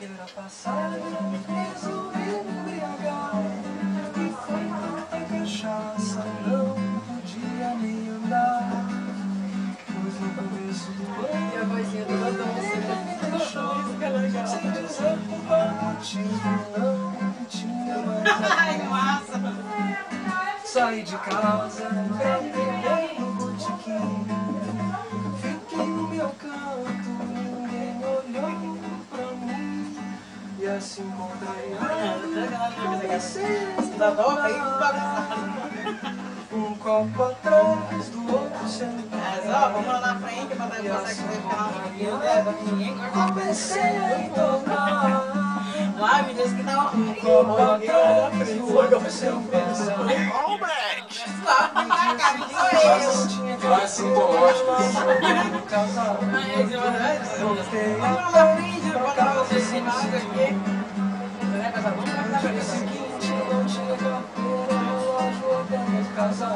Segunda-feira passada resolvi me embriagar E foi tanta cachaça, não podia nem andar Pois no começo do ano E a vozinha toda doce, né? me deixou é. Sem dizer por qual motivo não tinha mais Ai, massa! Saí de casa pra beber no E assim contrariado, comecei a Da aí. Um copo atrás do outro Mas sentado ó, vamos lá na frente pra dar consegue fazer canal aqui, né? Ninguém corta. Comecei a entornar Lá, me disse que tá Um horrível. copo atrás do outro sentado Lá, sou eu. Tinha Vai sintomático. no casal Ai, Deus, Vamos lá frente, pra dar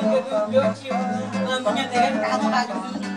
나온 게도 몇이 남녀 내가 까먹어가지고.